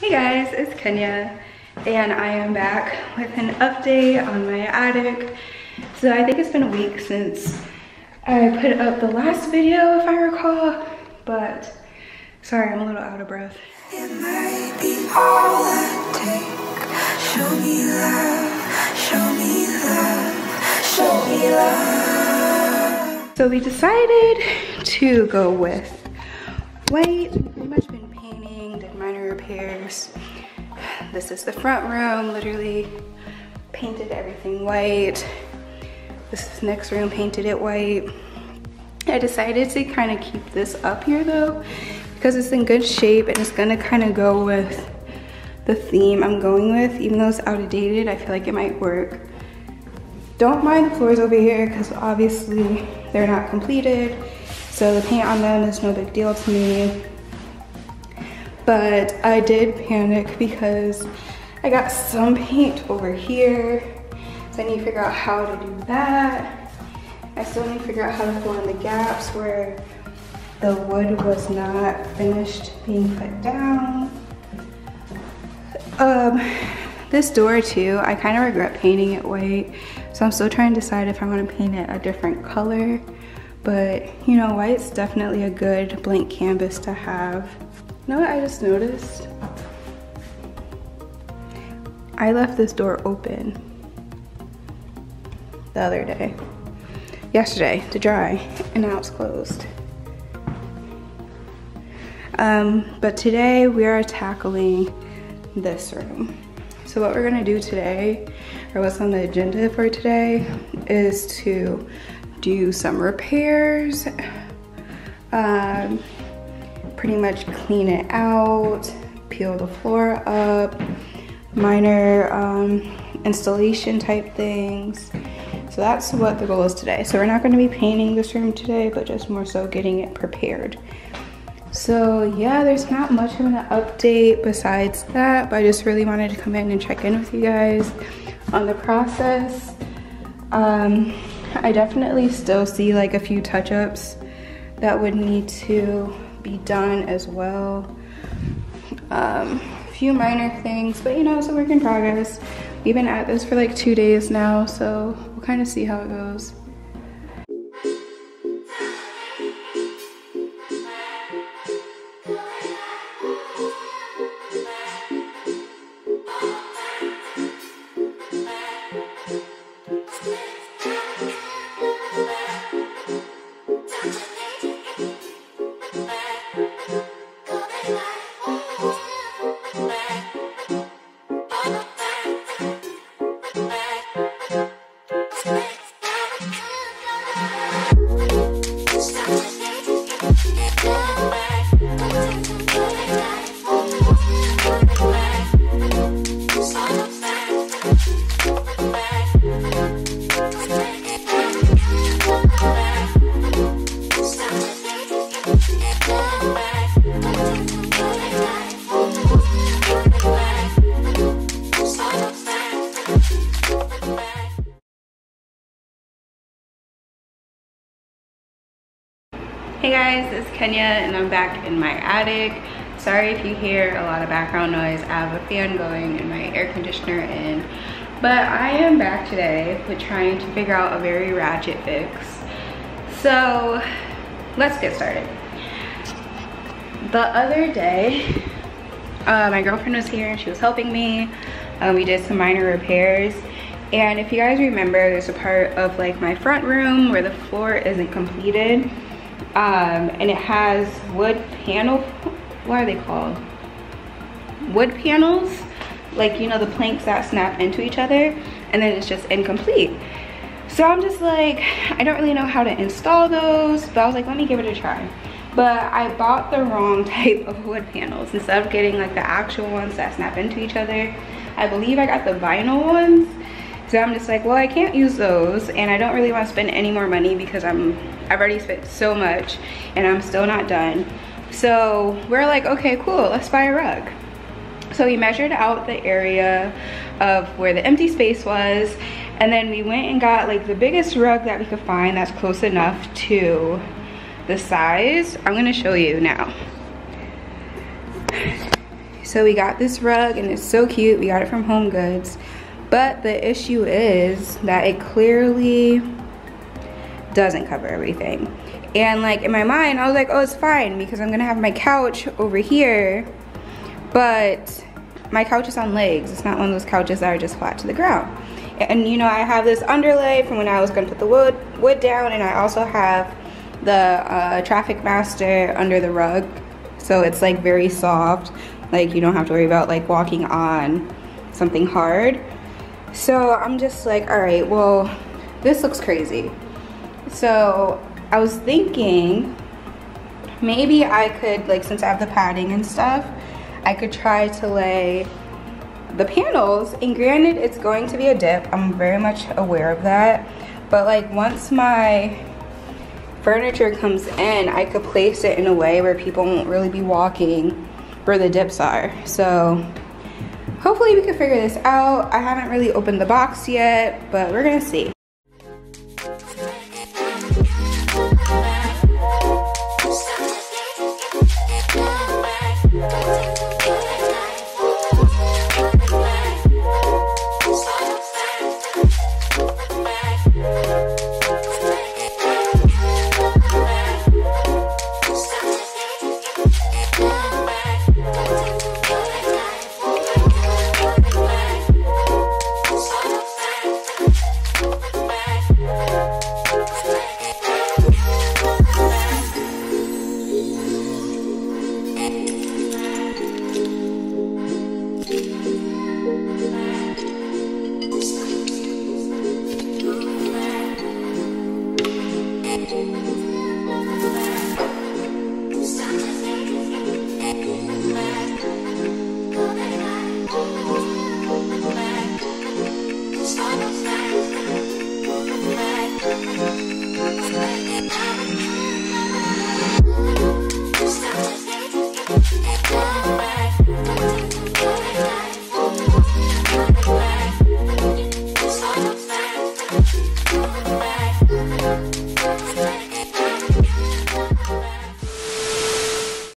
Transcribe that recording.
Hey guys, it's Kenya and I am back with an update on my attic. So I think it's been a week since I put up the last video if I recall, but sorry, I'm a little out of breath. It might be all I take. Show me love, show me love, show me love. So we decided to go with white, pretty much been repairs. This is the front room, literally painted everything white. This next room, painted it white. I decided to kind of keep this up here though, because it's in good shape and it's gonna kind of go with the theme I'm going with. Even though it's outdated, I feel like it might work. Don't mind the floors over here because obviously they're not completed. So the paint on them is no big deal to me. But I did panic because I got some paint over here. So I need to figure out how to do that. I still need to figure out how to fill in the gaps where the wood was not finished being put down. Um, this door too, I kind of regret painting it white. So I'm still trying to decide if I want to paint it a different color. But you know, white's definitely a good blank canvas to have. You know what I just noticed? I left this door open the other day, yesterday to dry, and now it's closed. Um, but today we are tackling this room. So what we're gonna do today, or what's on the agenda for today, is to do some repairs, um, pretty much clean it out, peel the floor up, minor um, installation type things. So that's what the goal is today. So we're not gonna be painting this room today, but just more so getting it prepared. So yeah, there's not much of an update besides that, but I just really wanted to come in and check in with you guys on the process. Um, I definitely still see like a few touch-ups that would need to be done as well. Um, a few minor things, but you know, it's a work in progress. We've been at this for like two days now, so we'll kind of see how it goes. Kenya and I'm back in my attic. Sorry if you hear a lot of background noise. I have a fan going and my air conditioner in. But I am back today with trying to figure out a very ratchet fix. So let's get started. The other day, uh, my girlfriend was here and she was helping me. Uh, we did some minor repairs. And if you guys remember, there's a part of like my front room where the floor isn't completed um, and it has wood panel, what are they called? Wood panels, like you know the planks that snap into each other and then it's just incomplete. So I'm just like, I don't really know how to install those, but I was like, let me give it a try. But I bought the wrong type of wood panels. Instead of getting like the actual ones that snap into each other, I believe I got the vinyl ones. So I'm just like, well, I can't use those and I don't really want to spend any more money because I'm I've already spent so much and I'm still not done. So we're like, okay, cool, let's buy a rug. So we measured out the area of where the empty space was and then we went and got like the biggest rug that we could find that's close enough to the size. I'm gonna show you now. So we got this rug and it's so cute. We got it from Home Goods. But the issue is that it clearly doesn't cover everything. And like in my mind, I was like, oh, it's fine because I'm gonna have my couch over here. But my couch is on legs. It's not one of those couches that are just flat to the ground. And you know, I have this underlay from when I was gonna put the wood, wood down and I also have the uh, Traffic Master under the rug. So it's like very soft. Like you don't have to worry about like walking on something hard. So I'm just like, all right, well, this looks crazy. So I was thinking maybe I could, like since I have the padding and stuff, I could try to lay the panels. And granted, it's going to be a dip. I'm very much aware of that. But like once my furniture comes in, I could place it in a way where people won't really be walking where the dips are. So hopefully we can figure this out. I haven't really opened the box yet, but we're gonna see.